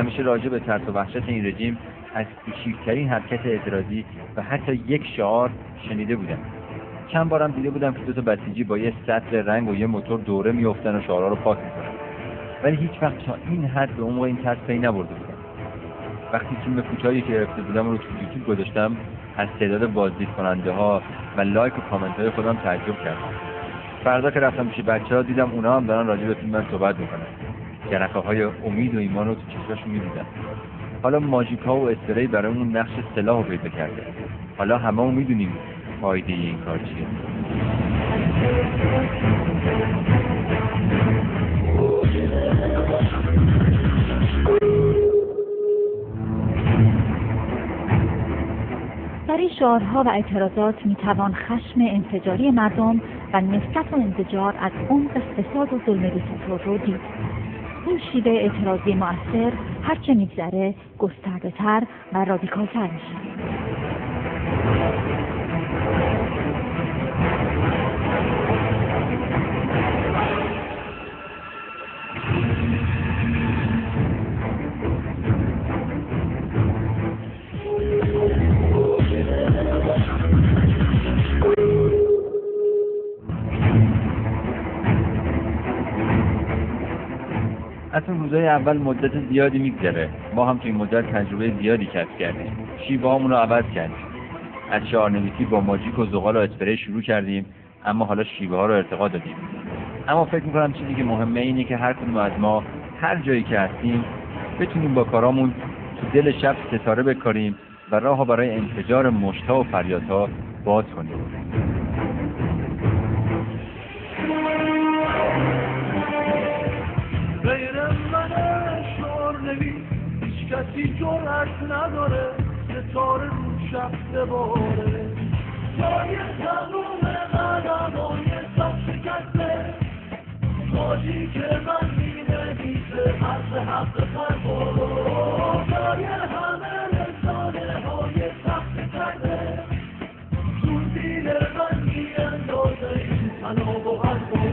همیشه راجع به ترس و وحشت این رژیم از کوچکترین حرکت اعتراضی و حتی یک شعار شنیده بودم. چند بارم دیده بودم که دو تا بسیجی با یه سطل رنگ و یه موتور دوره میافتن و شعارها رو پاک می‌کنن. ولی هیچ وقت تا این حد به عمق این ترس پی نبرده بودم. وقتی فیلم کوتاهی که گرفته بودم رو تو یوتیوب گذاشتم از تعداد بازدید کننده ها و لایک و کامنت های خودم تعجب کردم. فردا که رفتم پیش بچه ها دیدم اونا هم دارن راجع به فیلم من صحبت می‌کنن. جرقه های امید و ایمان رو تو چشمشون می‌دیدم حالا ماژیکا و اسپری برای اون نقش سلاح رو پیدا کرده. حالا همه هم می‌دونیم فایده این کار چیه. این شعارها و اعتراضات می‌توان خشم انفجاری مردم و نفرت و انزجار از عمق فساد و ظلم رو دید. این اعتراضی مؤثر هرچه میگذره گسترده تر و رادیکالتر میشه. اون روزای اول مدت زیادی میگذره. ما هم توی این مدت تجربه زیادی کسب کردیم. شیوه رو عوض کردیم. از شعارنویسی با ماجیک و زغال و اسپری شروع کردیم اما حالا شیوه ها رو ارتقا دادیم. اما فکر می‌کنم چیزی که مهمه اینه که هر کدوم از ما هر جایی که هستیم بتونیم با کارامون تو دل شب ستاره بکاریم و راه برای انفجار مشتا و فریادها باز کنیم. کسی جرأت نداره ستاره رو شب بباره. جای تموم قدمای سب شکسته. ماجی که من می‌نویسه حرف حق فرمان جای همه رسانه های سخت کرده. چون دین من میاندازه این تناب و حرفان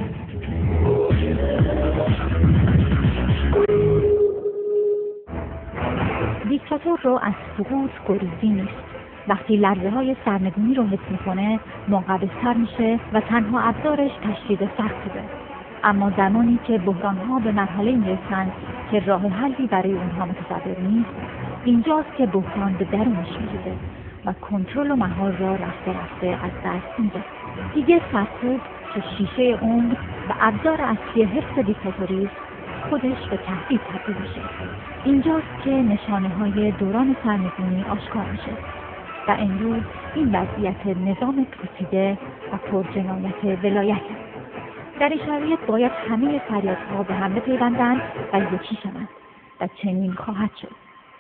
دیکتاتور رو از سقوط گریزی نیست. وقتی لرزه های سرنگونی رو حس می‌کنه منقبضتر میشه و تنها ابزارش تشدید سخته اما زمانی که بحران ها به مرحله می‌رسند که راه حلی برای اونها متصور نیست اینجاست که بحران به درونش میریزه و کنترل و مهار را رفته رفته از دست میده. دیگه سرکوب که شیشه عمر و ابزار اصلی حفظ دیکتاتوری خودش به تهدید تبدیل میشه. اینجاست که نشانه های دوران سرنگونی آشکار میشه. و امروز این وضعیت نظام پوسیده و پرجنایت ولایت در این شرایط باید همه فریادها به هم بپیوندند و یکی شوند و چنین خواهد شد.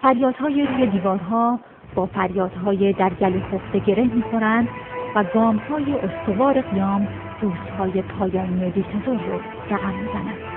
فریادهای روی دیوارها با فریادهای در گلو خفته گره می‌خورند و گامهای استوار قیام روزهای پایانی دیکتاتور رو رقم می‌زنند.